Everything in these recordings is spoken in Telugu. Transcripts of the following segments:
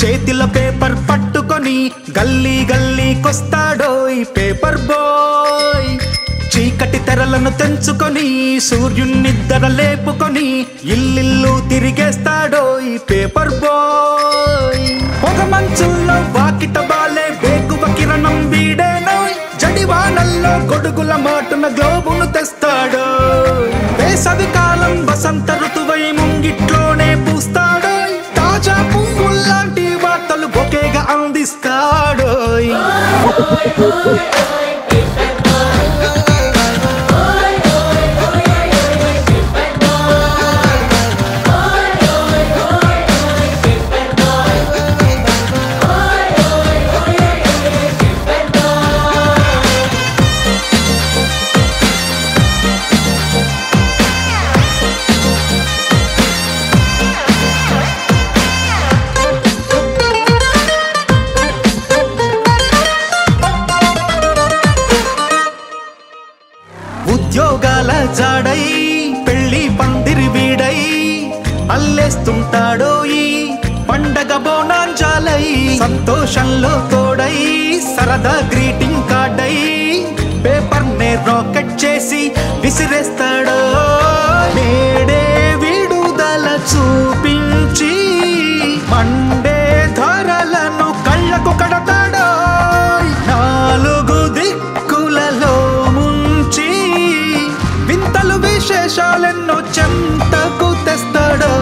చేతిలో పేపర్ పట్టుకొని గల్లీ గల్లీ కొస్తాడోయ్ పేపర్ బాయ్. చీకటి తెరలను తెంచుకొని సూర్యునిద్దర లేపుకొని ఇల్లిల్లు తిరిగేస్తాడోయ్ పేపర్ బాయ్. పొగ మంచుల్లో వాకిట బాలే వేకువ కిరణం వీడేనో జడివానల్లో గొడుగుల మాటున గ్లోబును తెస్తాడో వేసవి Hallelujah. సంతోషంలో తోడై సరదా గ్రీటింగ్ కార్డై పేపర్ నే రాకెట్ చేసి విసిరేస్తాడో. నేడే విడుదల చూపించి మండే ధరలను కళ్ళకు కడతాడో. నాలుగు దిక్కులలో ముంచి వింతలు విశేషాలెన్నో చెంతకు తెస్తాడో.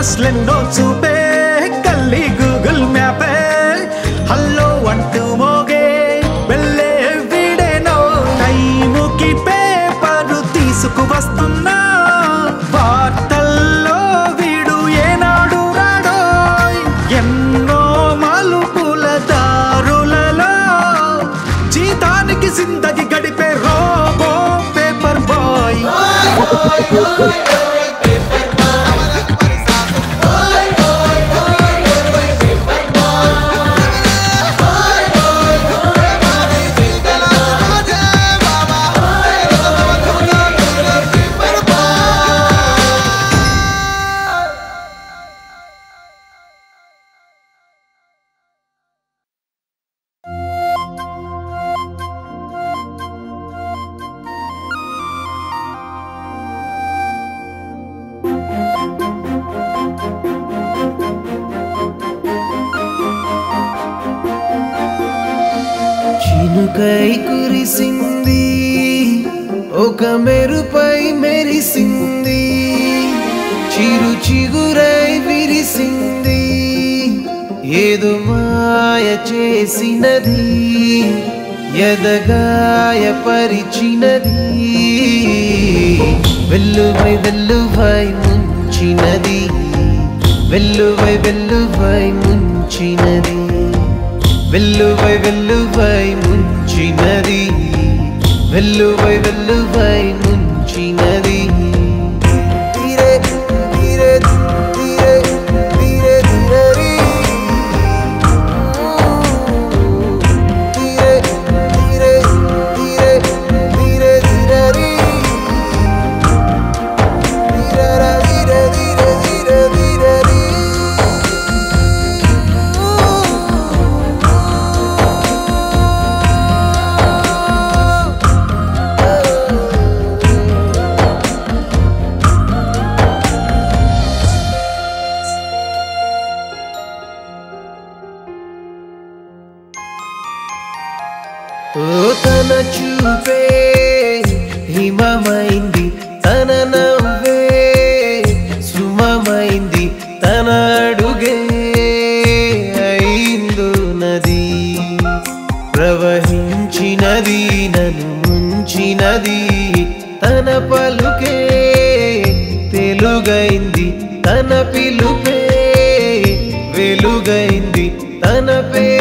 అడ్రస్ లెన్నో చూపే కల్లి గూగుల్ మ్యాపే. హల్లో అంటూ మోగే వెళ్ళే వీడేనో టైముకి పేపరు తీసుకు వస్తున్నా. వార్తల్లో వీడు ఏనాడు రాడో ఎన్నో మలుపుల దారులలో జీతానికి సిందగి గడిపే రోబో పేపర్ బాయ్. కై కురిసింది ఒక మెరుపై మెరిసింది చిరు చిగురై విరిసింది ఏదో మాయ చేసినది ఎదగాయ పరిచినది వెల్లువై వెల్లువై ముంచినది వెల్లువై వెల్లువై ముంచినది వెల్లువై వెల్లువై ముంచినది వెల్లువై వెల్లువై ముంచినది ನನ್ನ ಅಡುಗೆ నది ನದಿ ప్రవహించినది నన్ను ముంచినది తన పలుకే తెలుగైంది తన పిలుపే వెలుగైంది తన పే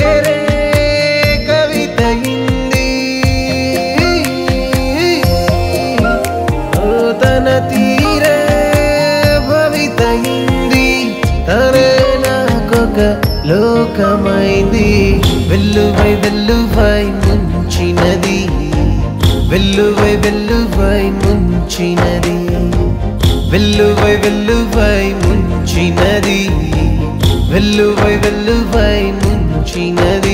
లోకమైంది. వెల్లువై వెల్లువై ముంచినది. వెల్లువై వెల్లువై ముంచినది. వెల్లువై వెల్లువై ముంచినది. వెల్లువై వెల్లువై ముంచినది.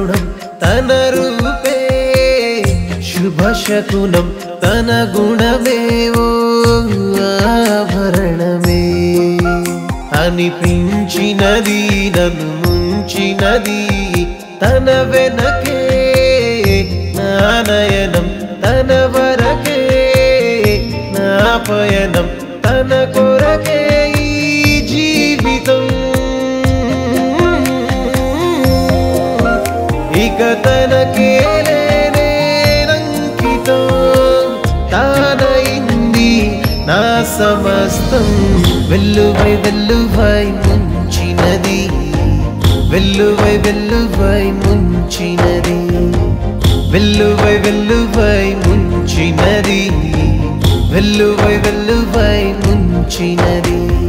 శుభకరుణం తన రూపే శుభశకునం తన గుణమేవో ఆభరణమే. అనిపించినది నన్ను ముంచినది తన వెనకే నానయనం తన వరకే నా పయనం తన కొరకే. ఇక తనకే నేనంకితం తానయింది నా సమస్తం. వెల్లువై వెల్లువై ముంచినది. వెల్లువై వెల్లువై ముంచినది. వెల్లువై వెల్లువై ముంచినది. వెల్లువై వెల్లువై ముంచినది.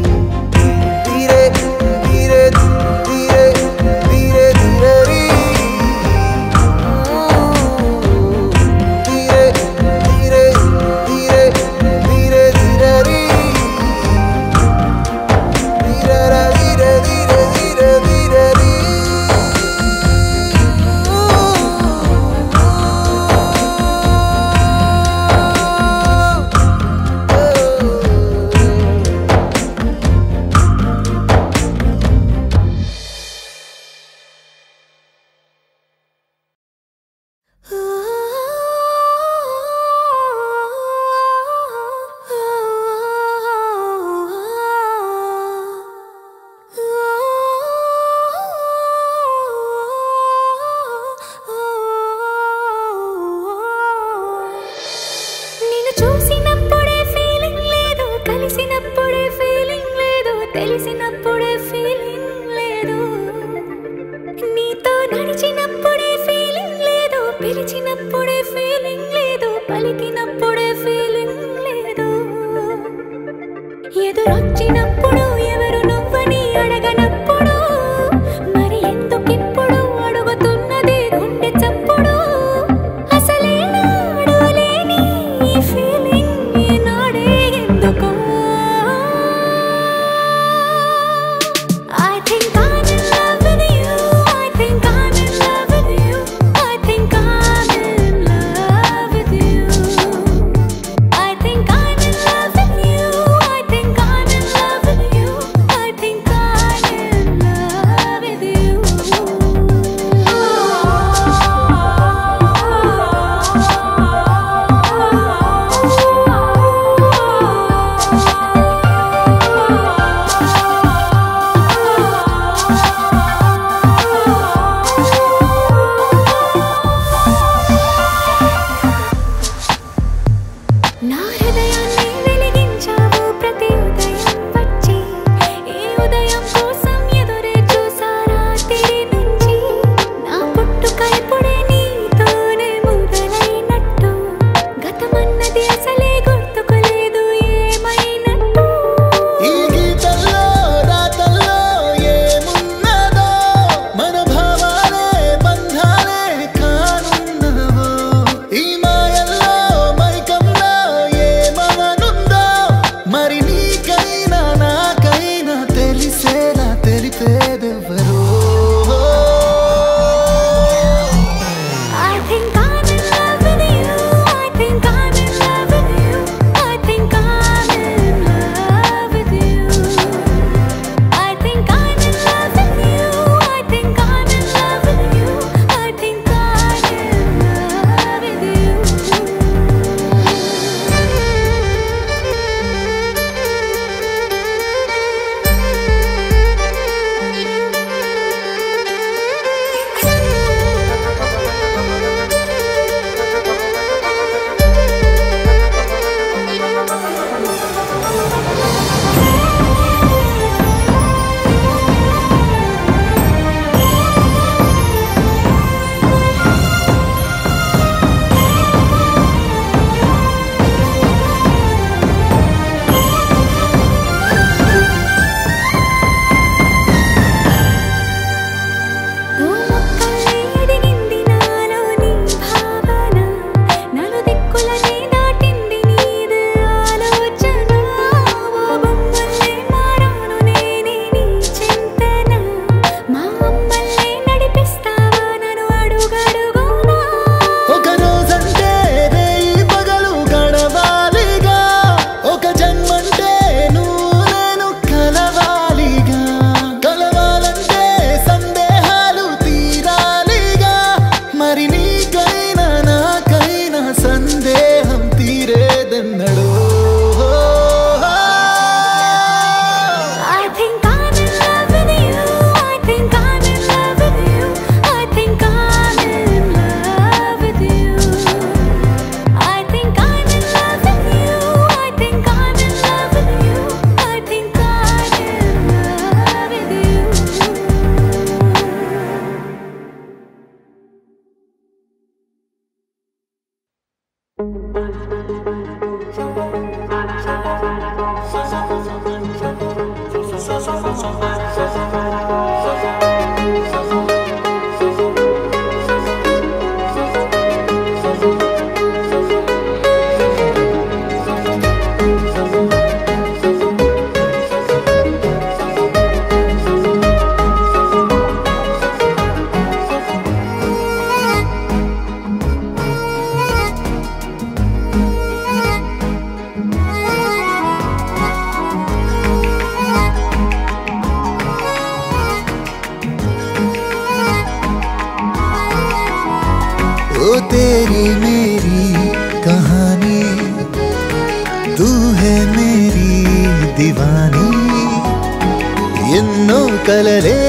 ఎన్నో కలలే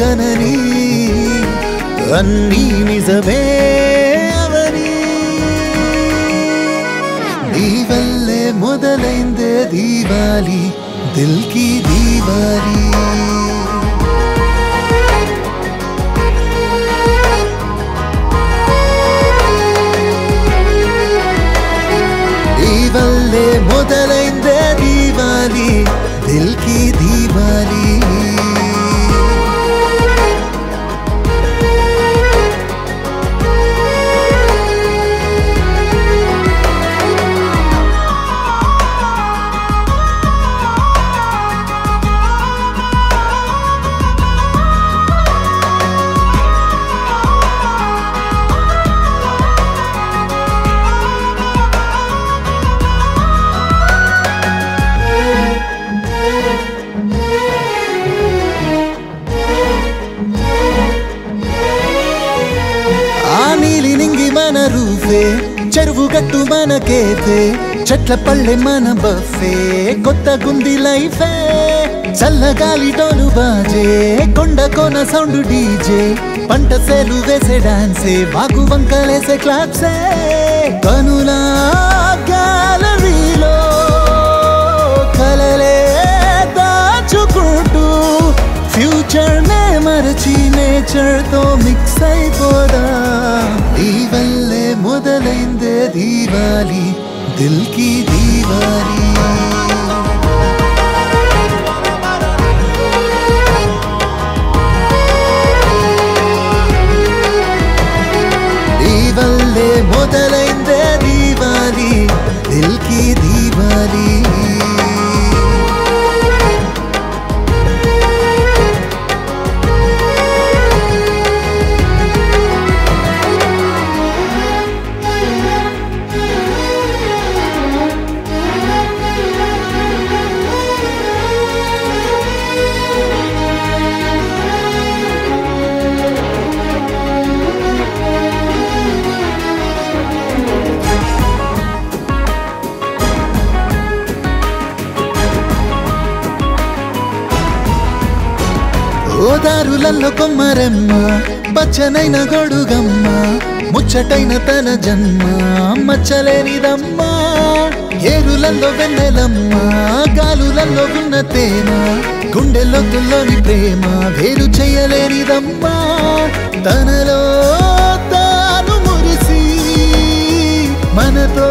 కనని అన్నీ నిజమే అవని నీ వల్లే మొదలైందే దీవాలి దిల్కి దీవాలి నీ వల్లే మొదలైందే దీవాలి దిల్కి దీవాలి మన కేఫే చెట్ల పళ్ళె మన బఫే కొత్త గుంది లైఫే. చల్లగాలి డోలు బాజే కొండ కోన సౌండ్ డీజే. పంట సేలు వేసే డాన్సే వాకు వంకలేసే క్లాప్సే. కనులా గ్యాలరీలో కలలే దాచుకుంటూ ఫ్యూచర్ నే మరచి నేచర్తో మిక్స్ అయిపోదా. నీ వల్లే మొదలైందే దీవాలి దిల్కి ఓదారులలో కొమ్మరెమ్మ పచ్చనైన గొడుగమ్మ ముచ్చటైన తన జన్మ మచ్చలేనిదమ్మా ఏరులలో వెన్నెలమ్మ గాలులలో ఉన్న తేమ గుండెలొద్దుల్లోని ప్రేమ వేరు చేయలేనిదమ్మా. తనలో తాను మురిసి మనతో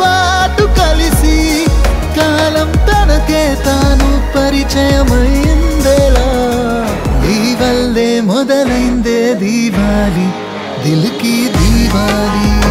పాటు కలిసి కాలం తనకే తాను పరిచయమైందేలా. వల్లే మొదలైందే దీవాలి దిల్కి దీవాలి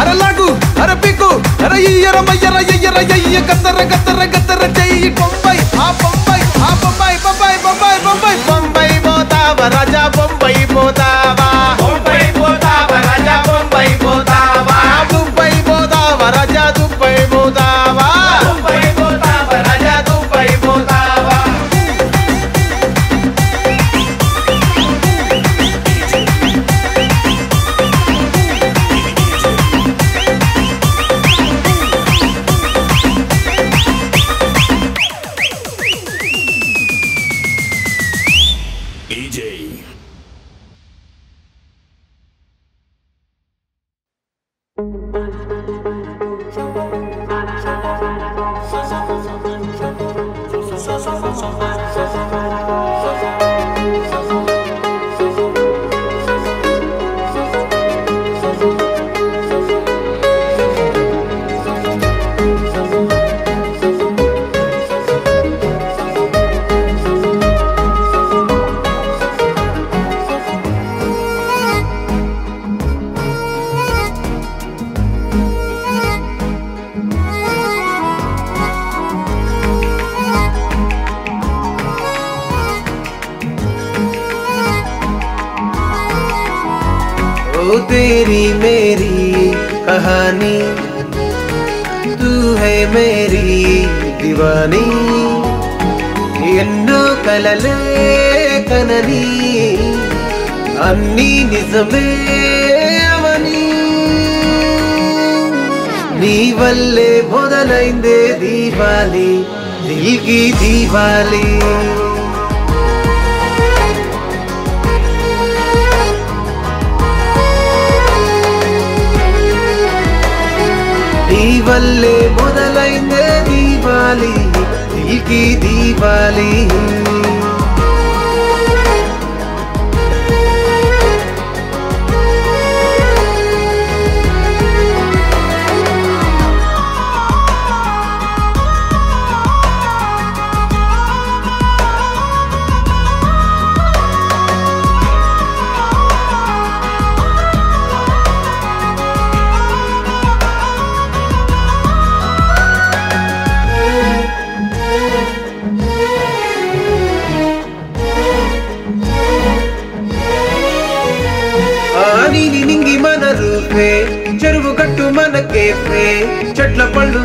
అరలాగు అరపికు అరయ్యర మయ్యర ఎయ్యర ఎయ్య కత్తర కత్తర కత్తర చెయ్యి బొంబాయి ఆ బొంబాయి ఆ బొంబాయి బొంబాయి బొంబాయి బొంబాయి బొంబాయి పోతావ రాజా कहानी तू है मेरी दीवानी। ఎన్నో కలలే కనని అన్నీ నిజమే నీ వల్లే మొదలైందే దీవాలి దిల్గి దీపాలి వల్లే మొదలైందే దీవాలి దిల్కి దీవాలి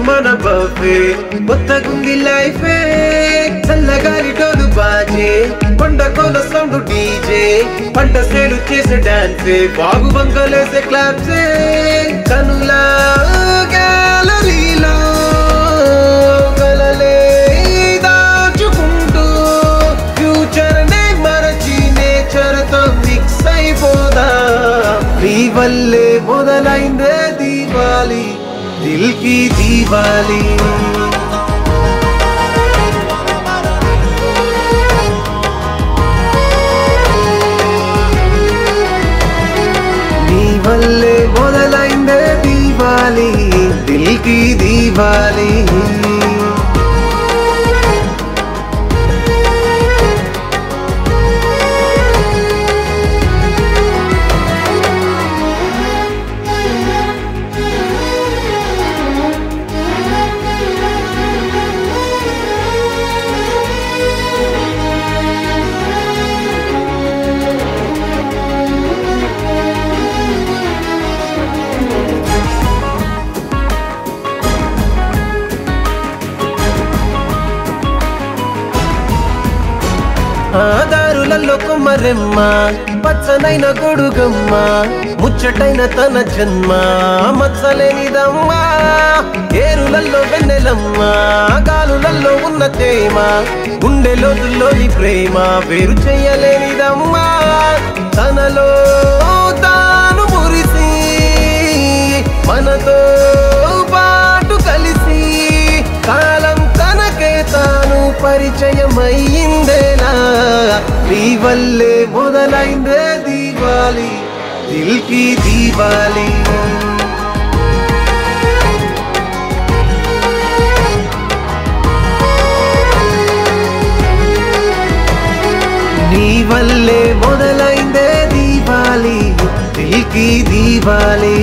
మన బఫే. కొత్తగుంది లైఫే చల్లగాలి టోలు బాజే. కొండ కోన సౌండ్ డీజే. పంట సేలు చేసే డాన్సే బాగు బంకలేసే క్లాప్సే. కనులా గ్యాలరీలో కలలే దాచుకుంటూ ఫ్యూచర్ నే మరచి నేచర్తో మిక్స్ అయిపోదా. నీ వల్లే మొదలైందే దిల్కి దీవాలి నీ వల్లే మొదలైందే దీవాలి దిల్ రెమ్మ పచ్చనైన గొడుగమ్మ ముచ్చటైన తన జన్మ మచ్చలేనిదమ్మా ఏరులల్లో వెన్నెలమ్మ గాలులల్లో ఉన్న తేమ గుండె లోతుల్లోని ప్రేమ వేరు చెయ్యలేనిదమ్మా తనలో తాను మురిసి మనతో పాటు కలిసి కాలం తనకే తాను పరిచయమయ్యిందేలా నీ వల్లే మొదలైందే దీవాలి దిల్కి దీవాలి నీ వల్లే మొదలైందే దీవాలి దిల్కి దీవాలి